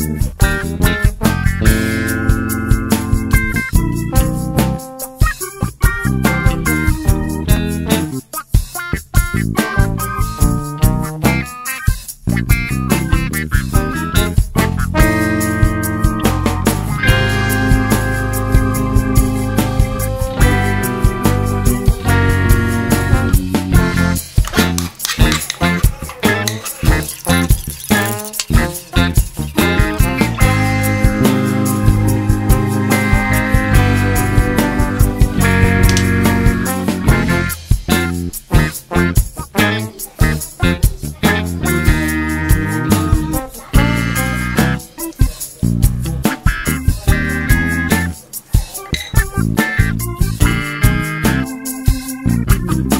Bye. Thank you.